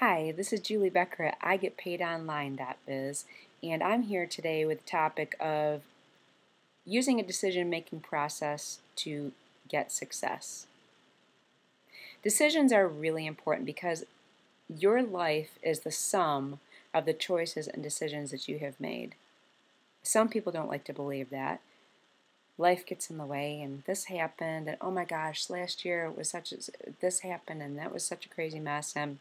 Hi, this is Julie Becker at IGetPaidOnline.biz, and I'm here today with the topic of using a decision-making process to get success. Decisions are really important because your life is the sum of the choices and decisions that you have made. Some people don't like to believe that. Life gets in the way, and this happened, and oh my gosh, last year it was such a, this happened, and that was such a crazy mess, and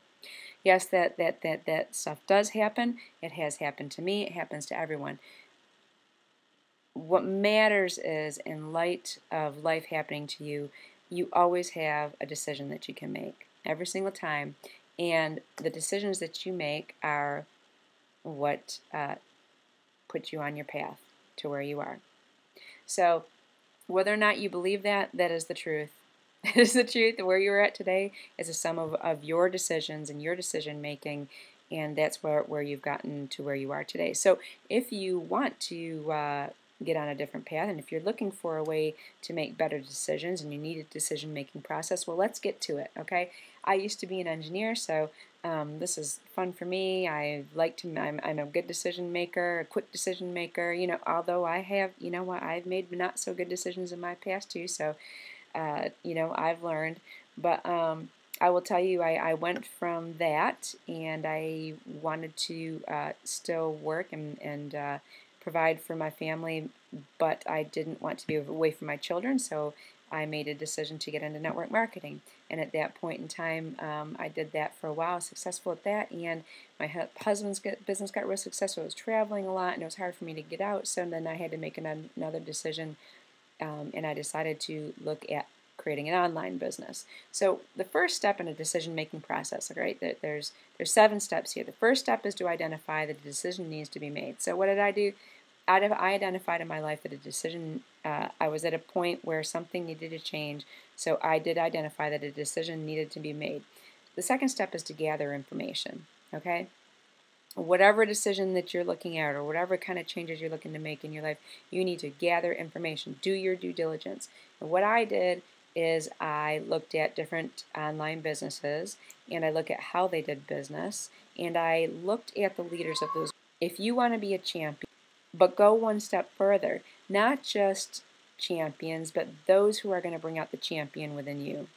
yes, that, that, that, that stuff does happen. It has happened to me. It happens to everyone. What matters is, in light of life happening to you, you always have a decision that you can make every single time. And the decisions that you make are what uh, put you on your path to where you are. So, whether or not you believe that, that is the truth. That is the truth. Where you're at today is a sum of, of your decisions and your decision making, and that's where, where you've gotten to where you are today. So, if you want to uh, get on a different path, and if you're looking for a way to make better decisions and you need a decision making process, well, let's get to it, okay? I used to be an engineer, so um, this is fun for me. I like to. I'm, I'm a good decision maker, a quick decision maker. You know, although I have, you know what, I've made not so good decisions in my past too. So, you know, I've learned. But um, I will tell you, I, I went from that, and I wanted to uh, still work and and uh, provide for my family, but I didn't want to be away from my children. So I made a decision to get into network marketing. And at that point in time, um, I did that for a while, successful at that. And my husband's business got real successful. I was traveling a lot, and it was hard for me to get out. So then I had to make another decision, um, and I decided to look at creating an online business. So the first step in a decision-making process, right? There's there's seven steps here. The first step is to identify that a decision needs to be made. So what did I do? I identified in my life that a decision, uh, I was at a point where something needed to change, so I did identify that a decision needed to be made. The second step is to gather information, okay? Whatever decision that you're looking at or whatever kind of changes you're looking to make in your life, you need to gather information. Do your due diligence. And what I did is I looked at different online businesses and I looked at how they did business and I looked at the leaders of those. If you want to be a champion, but go one step further. Not just champions, but those who are going to bring out the champion within you.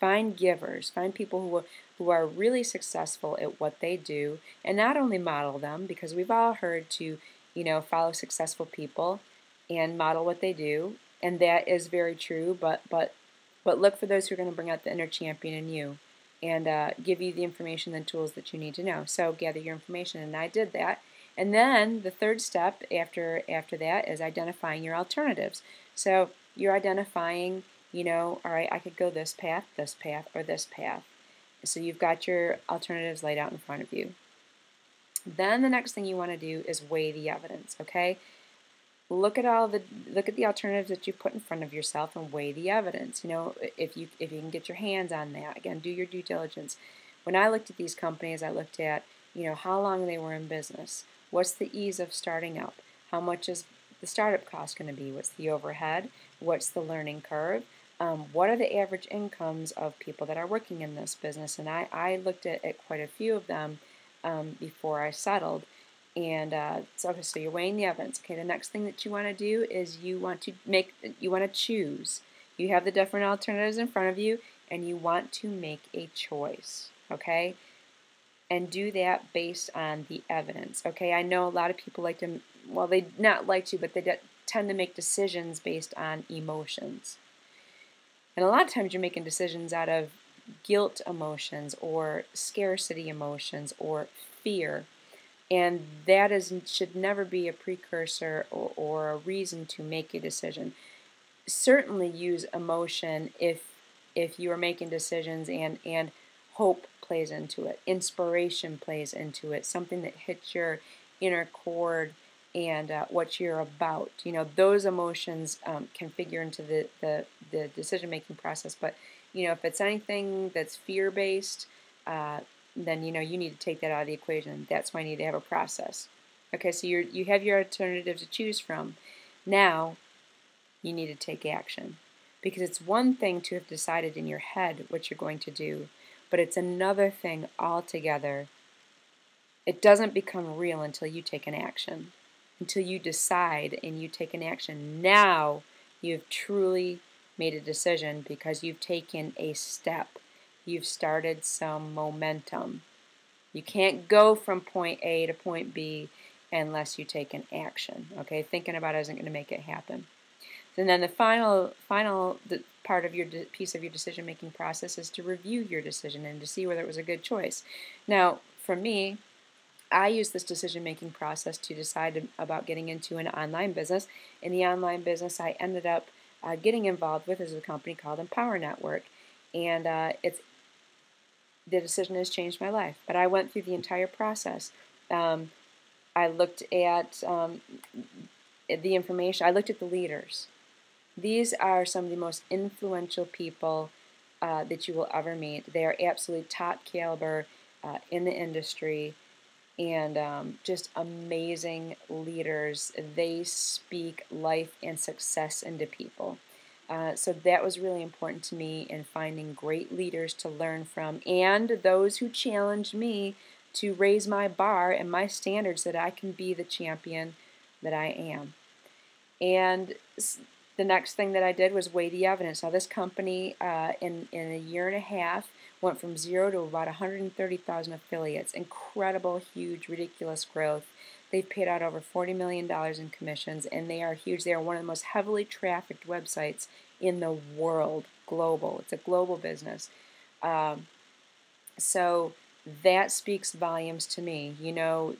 Find givers, find people who are, who are really successful at what they do, and not only model them, because we've all heard to, you know, follow successful people and model what they do, and that is very true. But but but look for those who are going to bring out the inner champion in you, and uh, give you the information and tools that you need to know. So gather your information, and I did that and then the third step after after that is identifying your alternatives. So you're identifying, you know, all right, I could go this path, this path, or this path. So you've got your alternatives laid out in front of you. Then the next thing you want to do is weigh the evidence, okay? Look at all the look at the alternatives that you put in front of yourself and weigh the evidence. You know, if you if you can get your hands on that, again, do your due diligence. When I looked at these companies, I looked at, you know, how long they were in business What's the ease of starting up? How much is the startup cost going to be? What's the overhead? What's the learning curve? Um, what are the average incomes of people that are working in this business? And I, I looked at, at quite a few of them um, before I settled. And uh, so, okay, so you're weighing the evidence. Okay, the next thing that you want to do is you want to make, you want to choose. You have the different alternatives in front of you, and you want to make a choice. Okay, and do that based on the evidence. Okay, I know a lot of people like to, well, they not like to, but they tend to make decisions based on emotions. And a lot of times you're making decisions out of guilt emotions or scarcity emotions or fear. And that is should never be a precursor or, or a reason to make a decision. Certainly use emotion if if you are making decisions and and hope plays into it, inspiration plays into it, something that hits your inner chord and uh, what you're about. You know, those emotions um, can figure into the, the, the decision making process. But, you know, if it's anything that's fear based, uh, then, you know, you need to take that out of the equation. That's why you need to have a process. Okay, so you you have your alternatives to choose from. Now, you need to take action Because it's one thing to have decided in your head what you're going to do, but it's another thing altogether. It doesn't become real until you take an action, until you decide and you take an action. Now you've truly made a decision because you've taken a step. You've started some momentum. You can't go from point A to point B unless you take an action. Okay, thinking about it isn't going to make it happen. And then the final final part of your piece of your decision making process is to review your decision and to see whether it was a good choice. Now, for me, I use this decision making process to decide about getting into an online business. In the online business, I ended up uh, getting involved with is a company called Empower Network, and uh, it's the decision has changed my life. But I went through the entire process. Um, I looked at um, the information. I looked at the leaders. These are some of the most influential people uh, that you will ever meet. They are absolutely top caliber uh, in the industry and um, just amazing leaders. They speak life and success into people. Uh, so that was really important to me in finding great leaders to learn from and those who challenged me to raise my bar and my standards that I can be the champion that I am. And the next thing that I did was weigh the evidence. Now, this company, uh, in, in a year and a half, went from zero to about 130,000 affiliates. Incredible, huge, ridiculous growth. They've paid out over $40 million in commissions, and they are huge. They are one of the most heavily trafficked websites in the world, global. It's a global business. Um, so that speaks volumes to me. You know,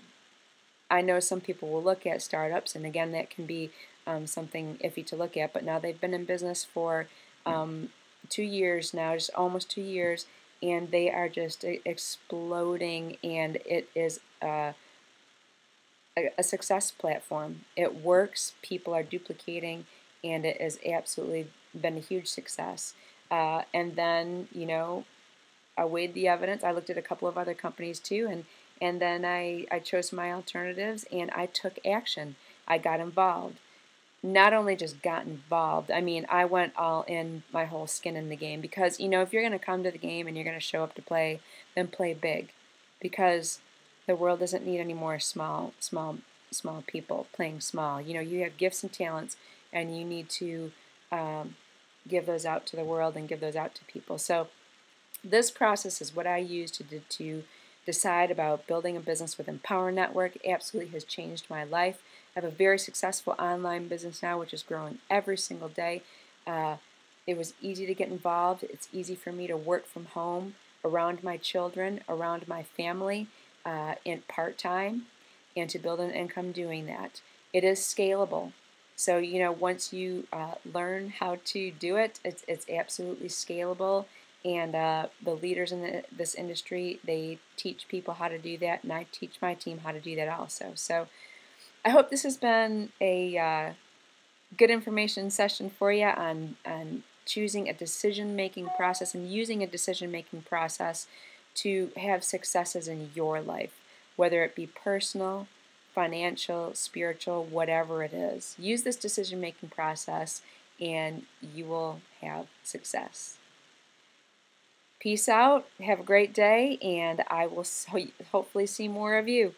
I know some people will look at startups, and again, that can be um, something iffy to look at, but now they've been in business for um, two years now, just almost two years, and they are just exploding, and it is a, a success platform. It works, people are duplicating, and it has absolutely been a huge success. Uh, and then, you know, I weighed the evidence. I looked at a couple of other companies too, and and then I, I chose my alternatives and I took action. I got involved not only just got involved, I mean, I went all in my whole skin in the game because, you know, if you're going to come to the game and you're going to show up to play, then play big because the world doesn't need any more small, small, small people playing small. You know, you have gifts and talents and you need to um, give those out to the world and give those out to people. So, this process is what I use to, to decide about building a business with Empower Network. absolutely has changed my life. I have a very successful online business now, which is growing every single day. Uh, it was easy to get involved. It's easy for me to work from home around my children, around my family, uh, in part time, and to build an income doing that. It is scalable. So, you know, once you uh, learn how to do it, it's, it's absolutely scalable. And uh, the leaders in the, this industry, they teach people how to do that, and I teach my team how to do that also. So, I hope this has been a uh, good information session for you on, on choosing a decision making process and using a decision making process to have successes in your life, whether it be personal, financial, spiritual, whatever it is. Use this decision making process and you will have success. Peace out. Have a great day, and I will hopefully see more of you.